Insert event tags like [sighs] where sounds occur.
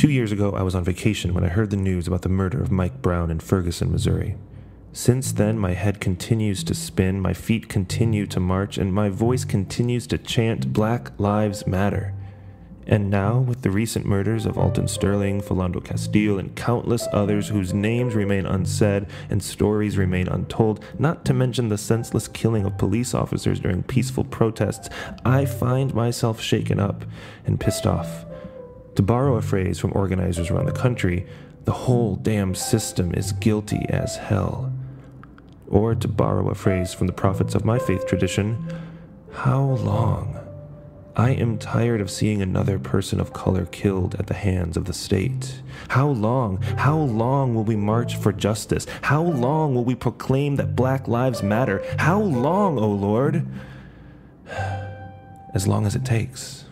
Two years ago, I was on vacation when I heard the news about the murder of Mike Brown in Ferguson, Missouri. Since then, my head continues to spin, my feet continue to march, and my voice continues to chant Black Lives Matter. And now, with the recent murders of Alton Sterling, Philando Castile, and countless others whose names remain unsaid and stories remain untold, not to mention the senseless killing of police officers during peaceful protests, I find myself shaken up and pissed off. To borrow a phrase from organizers around the country, the whole damn system is guilty as hell. Or to borrow a phrase from the prophets of my faith tradition, how long? I am tired of seeing another person of color killed at the hands of the state. How long, how long will we march for justice? How long will we proclaim that Black Lives Matter? How long, O oh Lord? [sighs] As long as it takes.